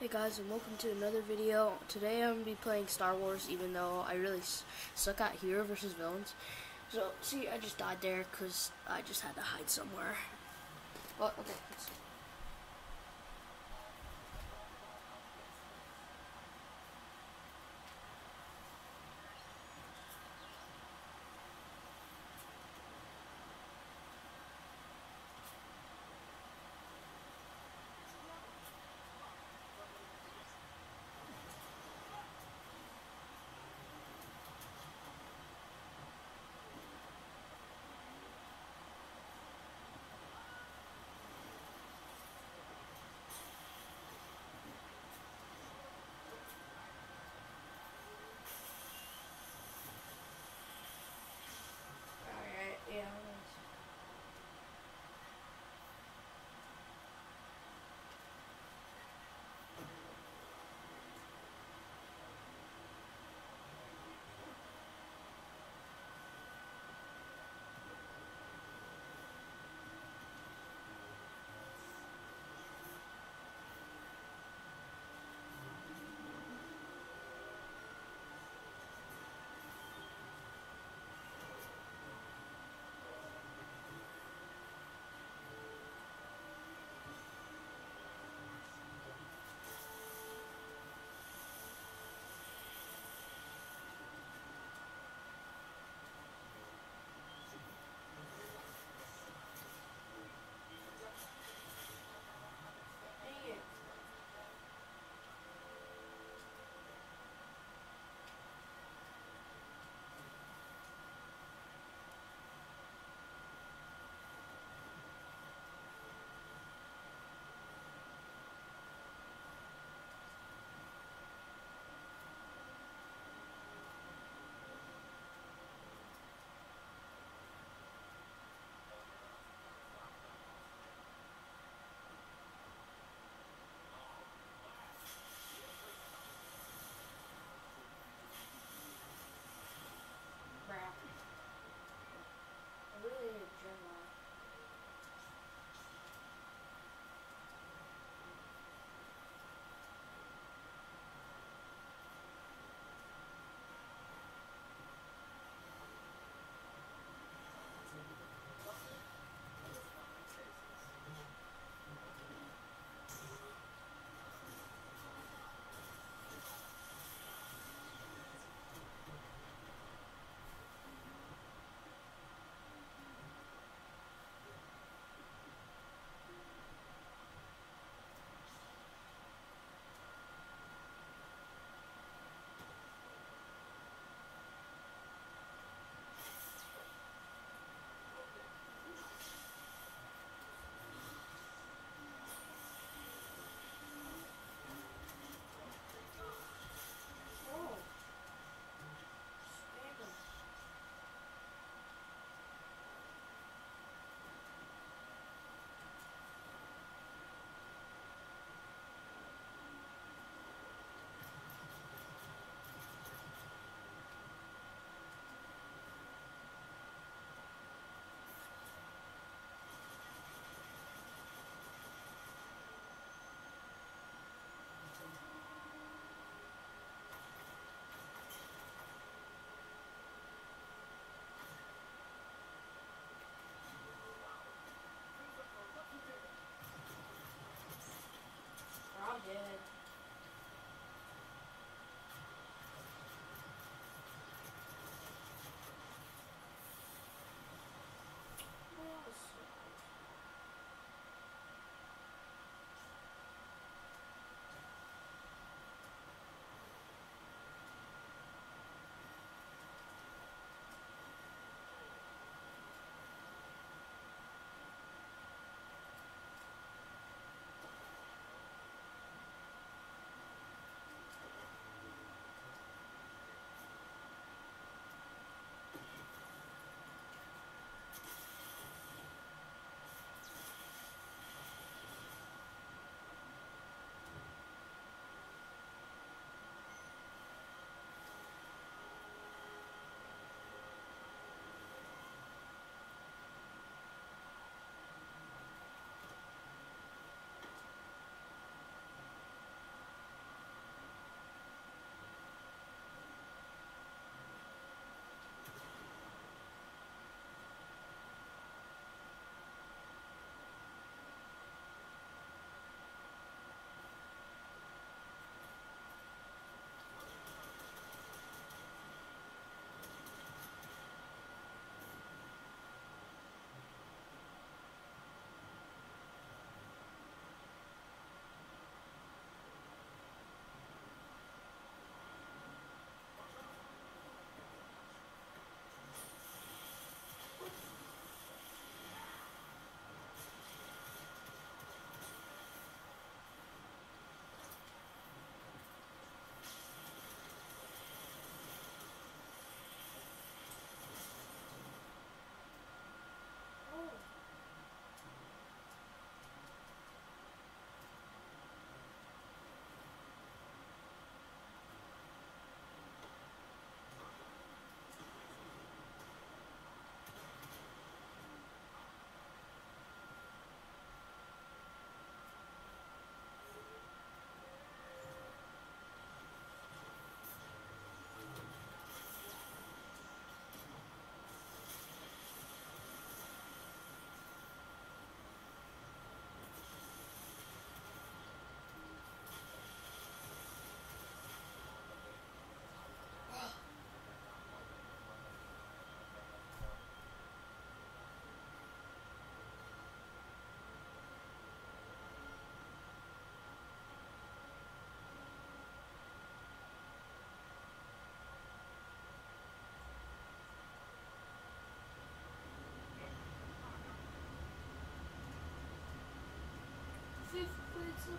Hey guys and welcome to another video. Today I'm going to be playing Star Wars even though I really suck at hero versus villains. So see I just died there because I just had to hide somewhere. Well okay.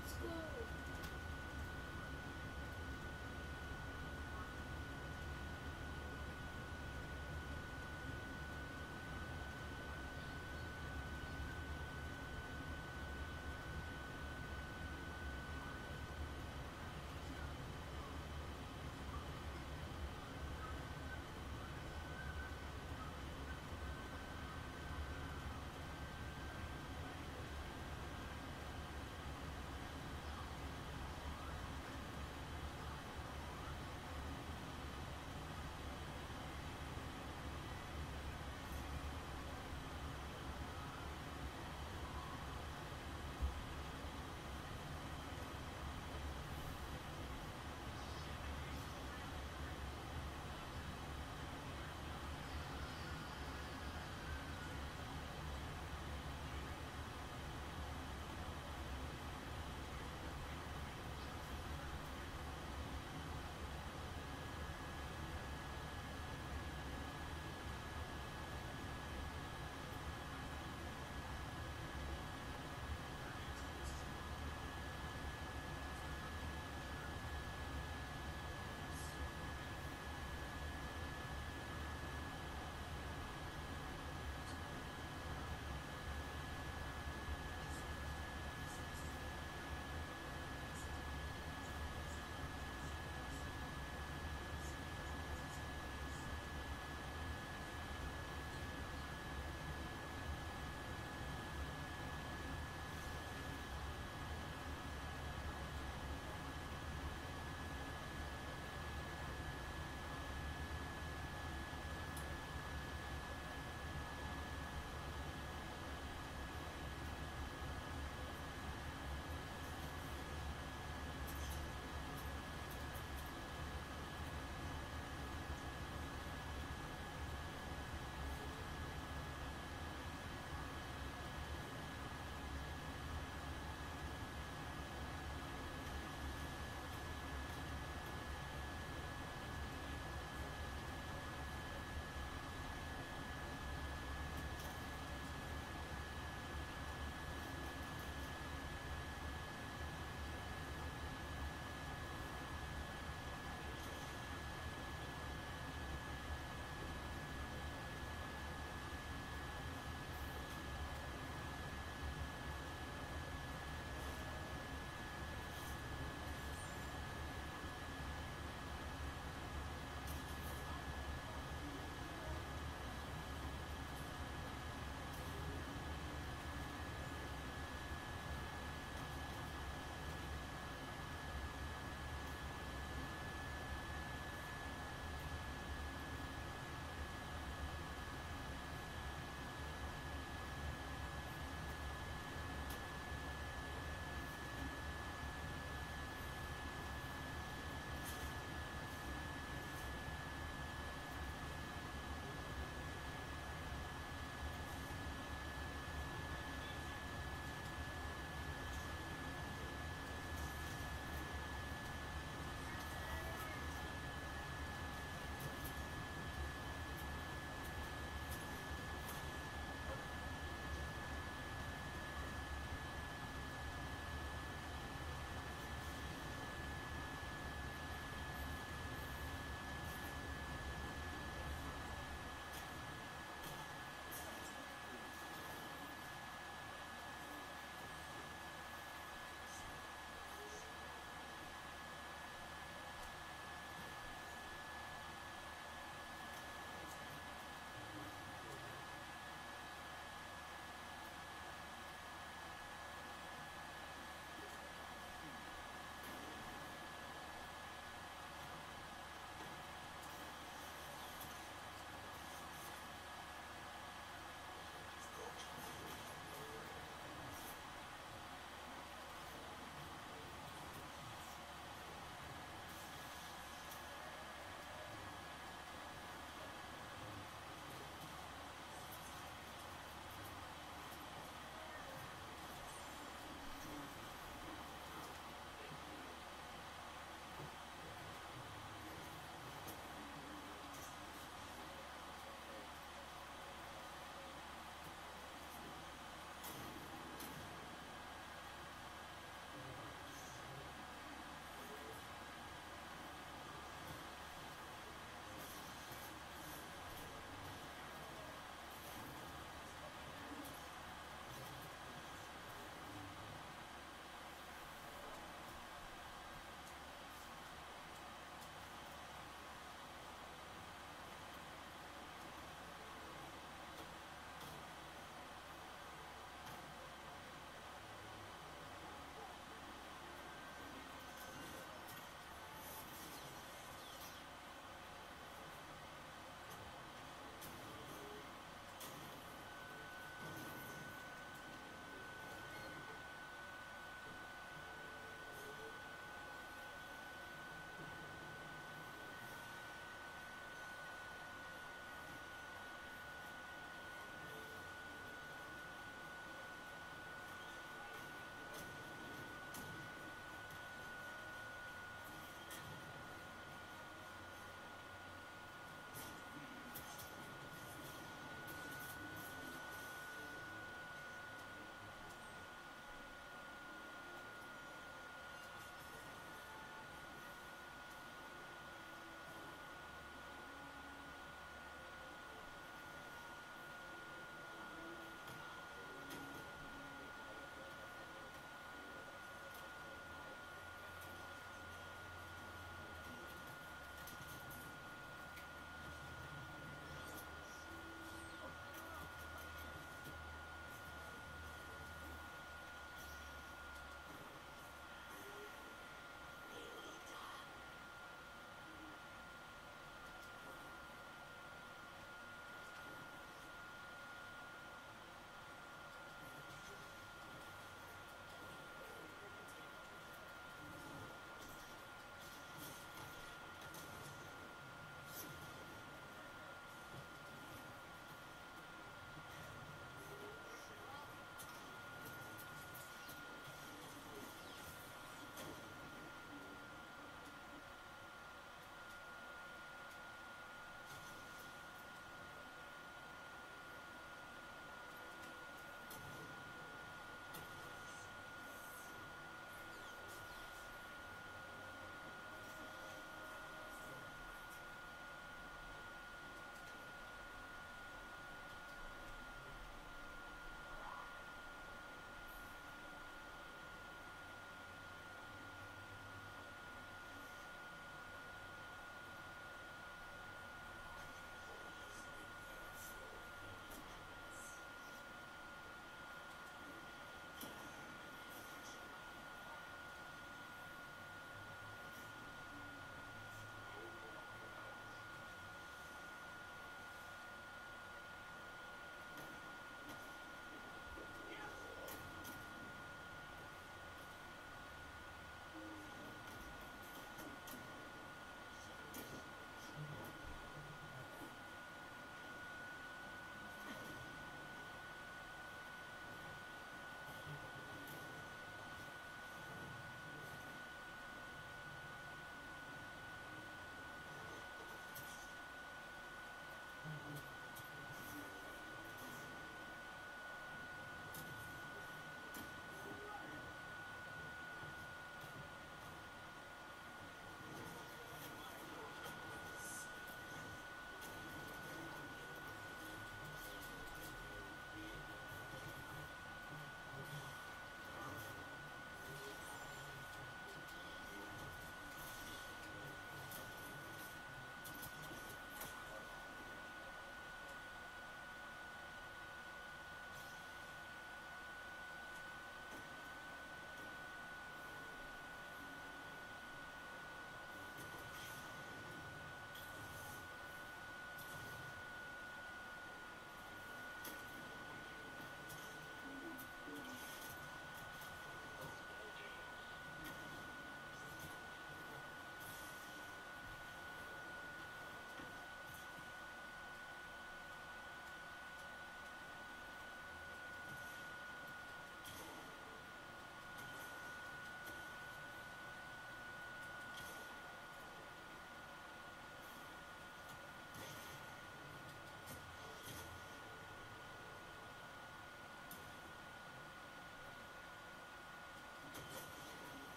Let's go.